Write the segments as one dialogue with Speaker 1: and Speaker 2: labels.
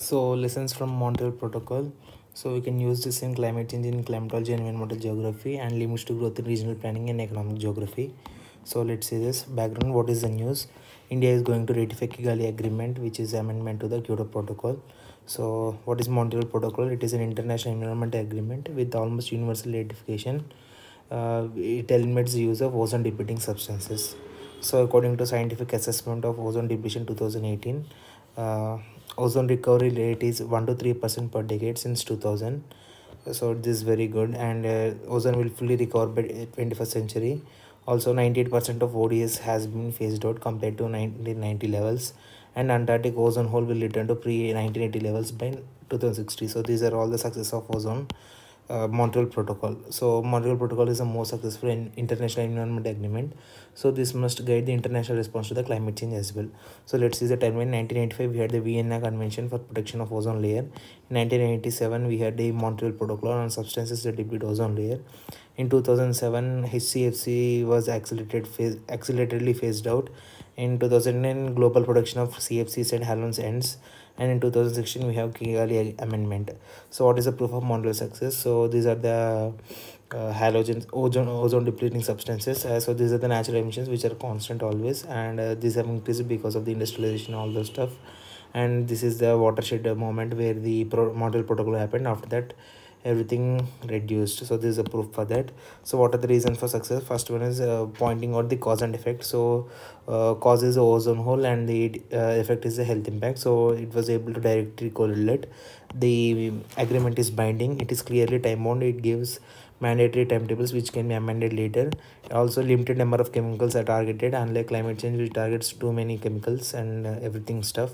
Speaker 1: So lessons from Montreal Protocol. So we can use this in climate change in climatology and environmental geography and limits to growth in regional planning and economic geography. So let's see this background. What is the news? India is going to ratify Kigali Agreement, which is amendment to the Kyoto Protocol. So what is Montreal Protocol? It is an international environment agreement with almost universal ratification. Uh, it eliminates the use of ozone depleting substances. So according to scientific assessment of ozone depletion 2018, uh, ozone recovery rate is 1 to 3 percent per decade since 2000 so this is very good and uh, ozone will fully recover by 21st century. Also 98 percent of ods has been phased out compared to 1990 levels and antarctic ozone hole will return to pre 1980 levels by 2060 so these are all the success of ozone uh, Montreal Protocol. So Montreal Protocol is the most successful in international environment agreement. So this must guide the international response to the climate change as well. So let's see the timeline. 1995 we had the Vienna Convention for Protection of Ozone Layer. In 1987 we had the Montreal Protocol on substances that deplete ozone layer. In 2007 HCFC was accelerated phase, acceleratedly phased out. In 2009, global production of CFCs and halons ends and in 2016 we have Kigali amendment. So what is the proof of Montreal success? So these are the uh, halogens, ozone, ozone depleting substances. Uh, so these are the natural emissions which are constant always and uh, these have increased because of the industrialization all those stuff. And this is the watershed moment where the Pro Montreal protocol happened. After that everything reduced. So this is a proof for that. So what are the reasons for success? First one is uh, pointing out the cause and effect. So uh, cause is ozone hole and the uh, effect is the health impact. So it was able to directly correlate. The agreement is binding. It is clearly time bound. It gives mandatory timetables which can be amended later. Also limited number of chemicals are targeted. Unlike climate change which targets too many chemicals and uh, everything stuff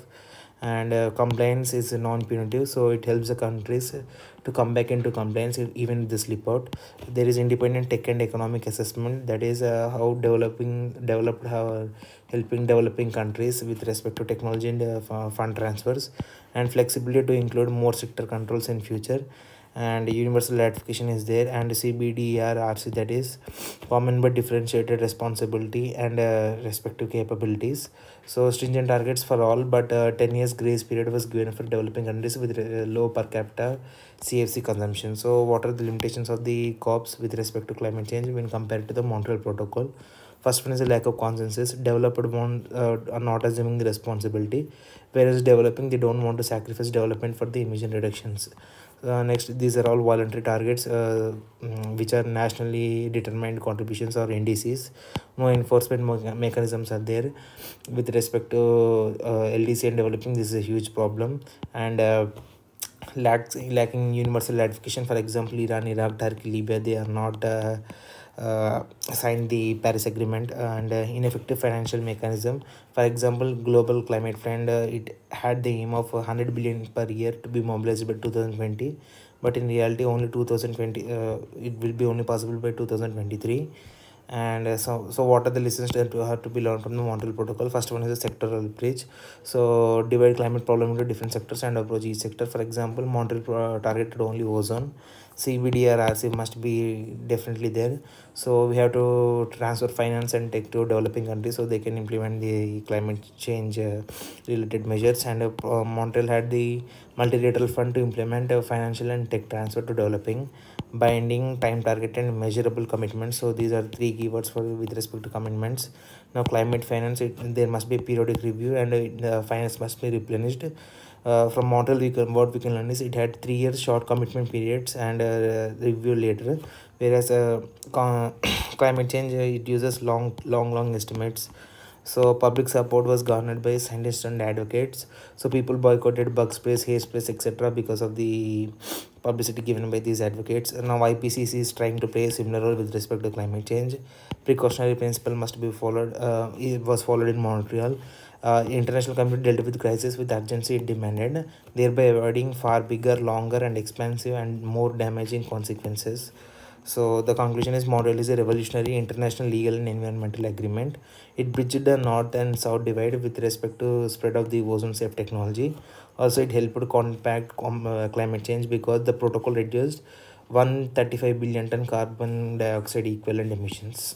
Speaker 1: and uh, compliance is non-punitive so it helps the countries to come back into compliance even if they slip out. There is independent tech and economic assessment that is uh, how developing developed how helping developing countries with respect to technology and uh, fund transfers and flexibility to include more sector controls in future and universal ratification is there and cbdr rc that is common but differentiated responsibility and uh, respective capabilities. So stringent targets for all but uh, 10 years grace period was given for developing countries with uh, low per capita cfc consumption. So what are the limitations of the cops with respect to climate change when compared to the montreal protocol first one is a lack of consensus. Developed one uh, are not assuming the responsibility whereas developing they don't want to sacrifice development for the emission reductions. Uh, next these are all voluntary targets uh, mm, which are nationally determined contributions or ndcs no enforcement mechanisms are there. With respect to uh, ldc and developing this is a huge problem. And uh, lacks lacking universal ratification. For example iran iraq turkey libya they are not uh, signed the Paris Agreement and uh, ineffective financial mechanism. For example, Global Climate Fund uh, it had the aim of 100 billion per year to be mobilized by 2020, but in reality, only 2020 uh, it will be only possible by 2023 and uh, so so what are the lessons that have to be learned from the montreal protocol? First one is the sectoral approach so divide climate problem into different sectors and approach each sector. For example montreal targeted only ozone cbd or rc must be definitely there. So we have to transfer finance and tech to developing countries so they can implement the climate change uh, related measures. And uh, montreal had the multilateral fund to implement a financial and tech transfer to developing binding time target and measurable commitments. So these are three keywords for with respect to commitments. Now climate finance it, there must be periodic review and uh, the finance must be replenished uh, from model we can what we can learn is it had three years short commitment periods and uh, review later. Whereas uh, climate change uh, it uses long long long estimates. So public support was garnered by scientists and advocates. So people boycotted bug sprays haze sprays etc because of the publicity given by these advocates. And now ipcc is trying to play a similar role with respect to climate change. Precautionary principle must be followed uh, it was followed in montreal uh, international community dealt with crisis with urgency it demanded thereby avoiding far bigger longer and expensive and more damaging consequences so the conclusion is Montreal is a revolutionary international legal and environmental agreement. It bridged the north and south divide with respect to spread of the ozone safe technology. Also, it helped combat uh, climate change because the protocol reduced 135 billion ton carbon dioxide equivalent emissions.